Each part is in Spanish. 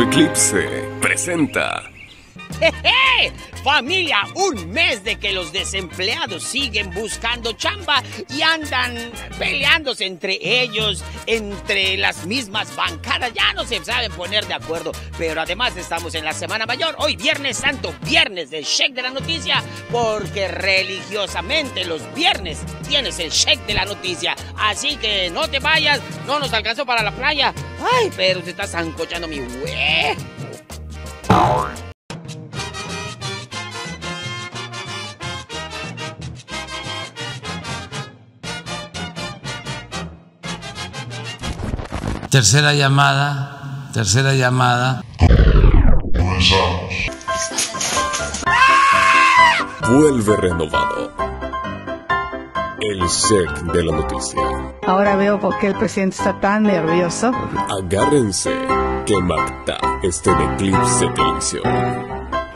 Eclipse presenta. ¡Jeje! Familia, un mes de que los desempleados siguen buscando chamba y andan peleándose entre ellos, entre las mismas bancadas. Ya no se saben poner de acuerdo. Pero además estamos en la Semana Mayor, hoy Viernes Santo, viernes del check de la noticia, porque religiosamente los viernes tienes el check de la noticia. Así que no te vayas, no nos alcanzó para la playa. Ay, pero te estás zancochando mi hue. Tercera llamada, tercera llamada. Vuelve renovado. El check de la noticia. Ahora veo por qué el presidente está tan nervioso. Agárrense que Magda está en Eclipse Televisión.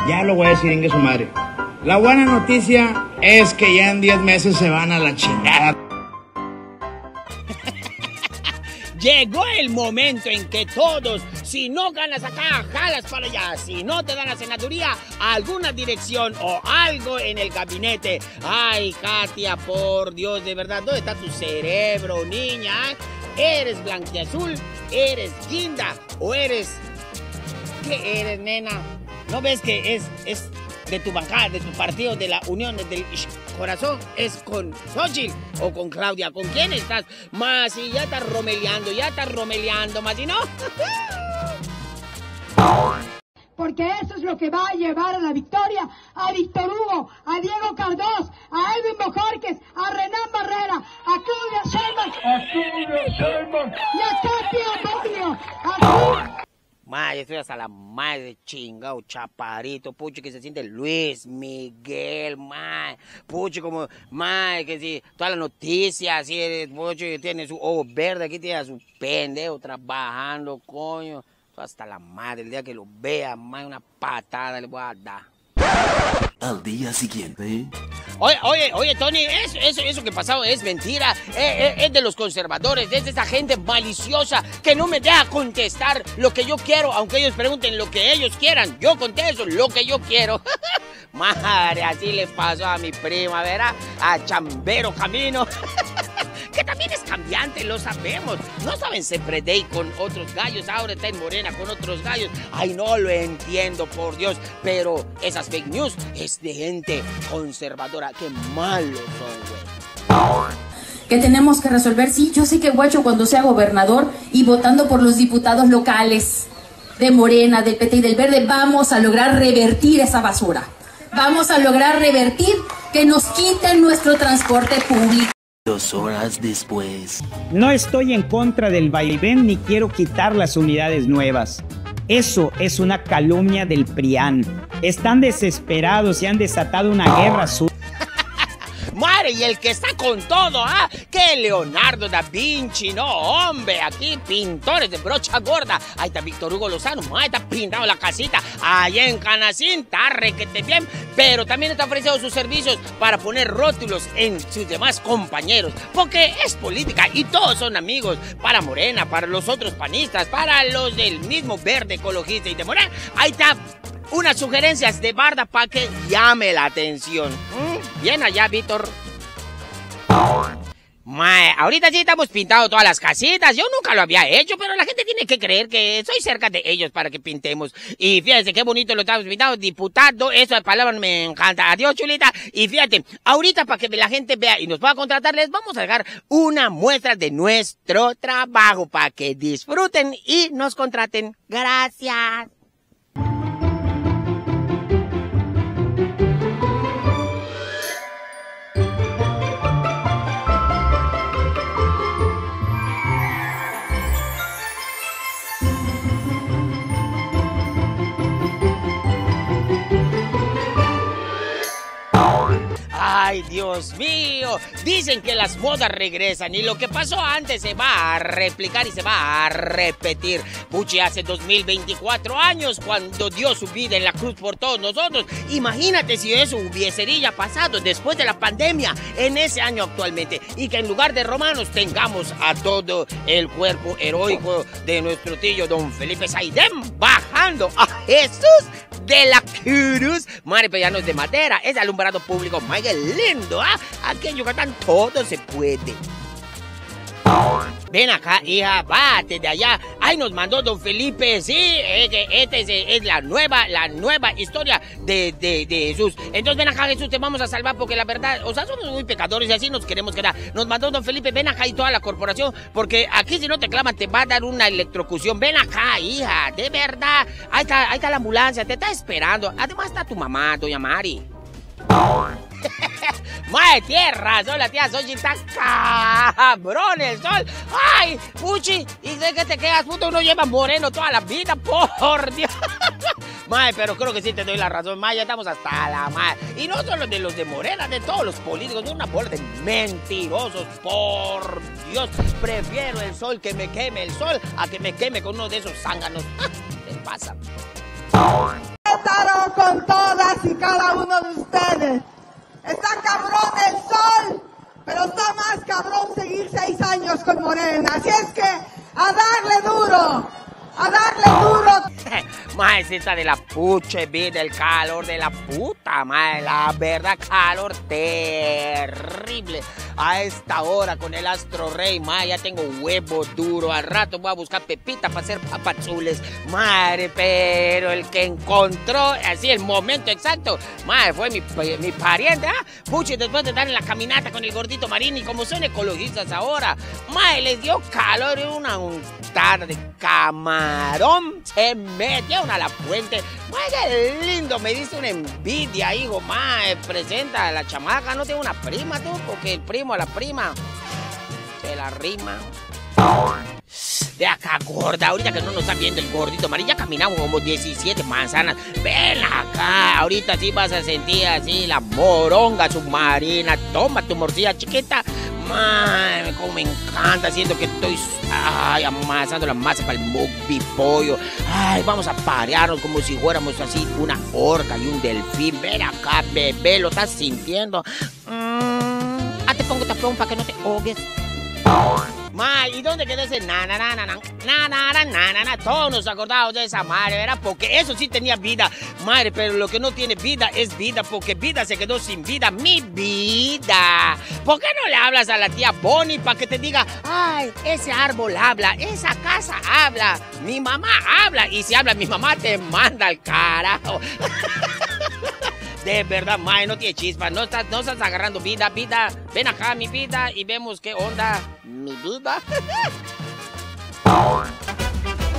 Ya lo voy a decir en su madre. La buena noticia es que ya en 10 meses se van a la chingada. Llegó el momento en que todos, si no ganas acá, jalas para allá. Si no te dan la senaduría, alguna dirección o algo en el gabinete. Ay, Katia, por Dios, de verdad, ¿dónde está tu cerebro, niña? ¿Eres blanquiazul? ¿Eres guinda? ¿O eres... ¿Qué eres, nena? ¿No ves que es, es de tu bancada, de tu partido, de la unión, del corazón? ¿Es con Xochitl o con Claudia? ¿Con quién estás? Más si ya estás romeleando, ya estás romeleando, más si no. porque eso es lo que va a llevar a la victoria a Víctor Hugo, a Diego Cardós, a Edwin Bojorquez, a Renan Barrera, a Claudia Sheinbaum y a Katia Boglio. Así Estoy hasta la madre chingado, chaparito, pucho que se siente Luis Miguel, madre, pucho como, madre, que si, todas las noticias, así, pucho que tiene su ojo verde, aquí tiene a su pendejo trabajando, coño, hasta la madre, el día que lo vea, madre, una patada le voy a dar. Al día siguiente. Oye, oye, oye, Tony, eso, eso, eso que pasado es mentira. Eh, eh, es de los conservadores, es de esa gente maliciosa que no me deja contestar lo que yo quiero, aunque ellos pregunten lo que ellos quieran. Yo contesto lo que yo quiero. Madre, así le pasó a mi prima, ¿verdad? A Chambero Camino. que también es cambiante, lo sabemos. No saben se predey con otros gallos, ahora está en Morena con otros gallos. Ay, no lo entiendo, por Dios. Pero esas fake news es de gente conservadora. Qué malos son, güey que tenemos que resolver. Sí, yo sé que Guacho cuando sea gobernador y votando por los diputados locales de Morena, del PT y del Verde, vamos a lograr revertir esa basura. Vamos a lograr revertir que nos quiten nuestro transporte público. Dos horas después. No estoy en contra del vaivén ni quiero quitar las unidades nuevas. Eso es una calumnia del PRIAN. Están desesperados y han desatado una guerra sucia. Y el que está con todo, ¿ah? Que Leonardo da Vinci, no, hombre, aquí pintores de brocha gorda. Ahí está Víctor Hugo Lozano, madre, está pintado la casita. Allá en Canacín, está requete bien, pero también está ofreciendo sus servicios para poner rótulos en sus demás compañeros. Porque es política y todos son amigos. Para Morena, para los otros panistas, para los del mismo verde ecologista y de Morena. Ahí está unas sugerencias de Barda para que llame la atención. ¿Mm? Bien allá, Víctor. Mae, ahorita sí estamos pintando todas las casitas. Yo nunca lo había hecho, pero la gente tiene que creer que soy cerca de ellos para que pintemos. Y fíjense qué bonito lo estamos pintando. Diputado, esa palabra me encanta. Adiós, chulita. Y fíjate, ahorita para que la gente vea y nos pueda contratar, les vamos a dejar una muestra de nuestro trabajo para que disfruten y nos contraten. Gracias. Dios mío. Dicen que las modas regresan y lo que pasó antes se va a replicar y se va a repetir. Puchi hace 2024 años cuando dio su vida en la cruz por todos nosotros. Imagínate si eso hubiese ya pasado después de la pandemia en ese año actualmente y que en lugar de romanos tengamos a todo el cuerpo heroico de nuestro tío don Felipe Saidem bajando a Jesús de la Urus, marepellanos de madera, es alumbrado público, Miguel lindo, ¿ah? Aquí en Yucatán todo se puede. Ven acá, hija, bate de allá. Ay, nos mandó don Felipe, sí, esta es, es la nueva, la nueva historia de, de, de Jesús. Entonces ven acá, Jesús, te vamos a salvar porque la verdad, o sea, somos muy pecadores y así nos queremos quedar. Nos mandó don Felipe, ven acá y toda la corporación, porque aquí si no te claman te va a dar una electrocución. Ven acá, hija, de verdad. Ahí está, ahí está la ambulancia, te está esperando. Además está tu mamá, doña Mari. Madre tierra, soy la tía Soy está cabrón el sol. ¡Ay! Puchi, ¿y de qué te quedas? Puto, uno lleva moreno toda la vida, por Dios. Mae, pero creo que sí te doy la razón, Mae, estamos hasta la madre. Y no solo de los de Morena, de todos los políticos, de una bola de mentirosos, por Dios. Prefiero el sol que me queme el sol a que me queme con uno de esos zánganos. ¿Qué pasa? Cabrón seguir seis años con Morena. Así es que a darle duro, a darle duro. Maecita de la puche vida, el calor de la puta madre, la verdad, calor terrible. A esta hora con el astro rey, madre, ya tengo huevo duro. Al rato voy a buscar pepita para hacer papazules. Madre, pero el que encontró así el momento exacto, madre, fue mi, mi pariente, ¿ah? Puche, después de dar en la caminata con el gordito marín y como son ecologistas ahora, madre, les dio calor una untada de camarón. Se metió a la fuente. lindo, me dice una envidia, hijo. Mae, presenta a la chamaca. No tengo una prima tú, porque el primo a la prima se la rima. De acá, gorda, ahorita que no nos está viendo el gordito María, ya caminamos como 17 manzanas. Ven acá, ahorita sí vas a sentir así la moronga submarina. Toma tu morcilla chiquita. Mami, como me encanta, siento que estoy ay, amasando la masa para el mugby pollo. Ay, vamos a parearnos como si fuéramos así una orca y un delfín. Ven acá, bebé, lo estás sintiendo. Mm, ah, te pongo tapón para que no te ahogues. ¿Y dónde quedó ese na na na na na na na na na Todos nos acordamos de esa madre, ¿verdad? Porque eso sí tenía vida, madre, pero lo que no tiene vida es vida, porque vida se quedó sin vida, mi vida. ¿Por qué no le hablas a la tía Bonnie para que te diga, ay, ese árbol habla, esa casa habla, mi mamá habla, y si habla mi mamá te manda al carajo. De verdad, Mae, no tiene chispa. No estás, no estás agarrando vida, vida. Ven acá, mi vida, y vemos qué onda. Mi vida.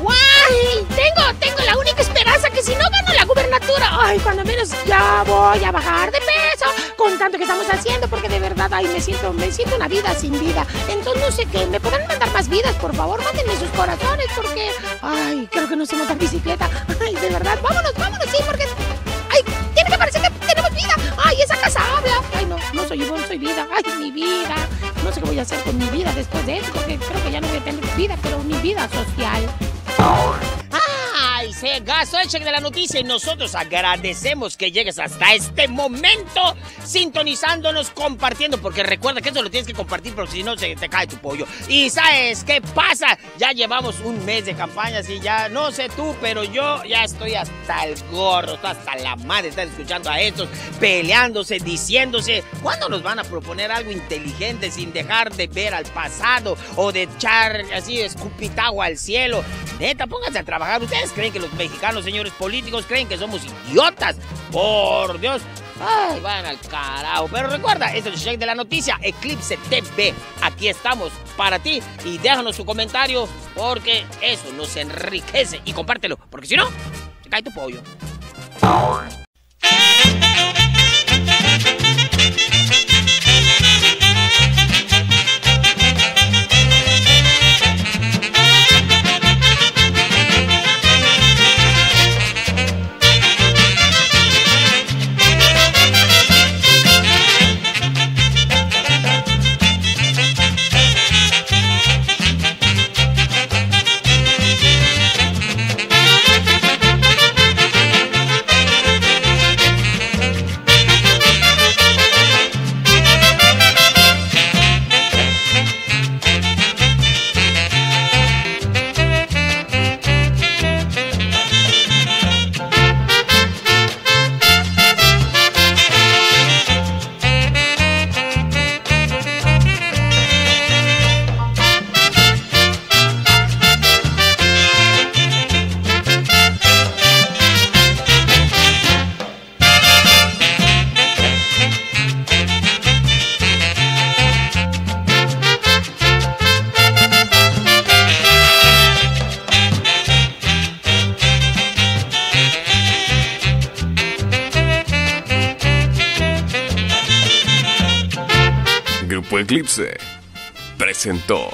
¡Guay! Tengo, tengo la única esperanza que si no gano la gubernatura, ay, cuando menos ya voy a bajar de peso con tanto que estamos haciendo, porque de verdad, ay, me siento, me siento una vida sin vida. Entonces no sé qué, ¿me podrán mandar más vidas, por favor? Mándenme sus corazones, porque, ay, creo que no sé montar bicicleta. Ay, de verdad, vámonos, vámonos, sí, porque, Ay, esa casa habla. Ay, no, no soy Ivonne, soy vida. Ay, mi vida. No sé qué voy a hacer con mi vida después de esto, porque creo que ya no voy a tener vida, pero mi vida social. Se gastó el cheque de la noticia y nosotros agradecemos que llegues hasta este momento sintonizándonos, compartiendo, porque recuerda que eso lo tienes que compartir porque si no se te cae tu pollo. Y ¿sabes qué pasa? Ya llevamos un mes de campañas y ya, no sé tú, pero yo ya estoy hasta el gorro, hasta la madre, estar escuchando a estos peleándose, diciéndose, ¿cuándo nos van a proponer algo inteligente sin dejar de ver al pasado o de echar así escupitagua al cielo? Neta, pónganse a trabajar. ¿Ustedes creen que los mexicanos, señores políticos, creen que somos idiotas? Por Dios. Ay, van al carajo. Pero recuerda, es el check de la noticia, Eclipse TV. Aquí estamos para ti y déjanos tu comentario porque eso nos enriquece y compártelo, porque si no, se cae tu pollo. Eclipse presentó.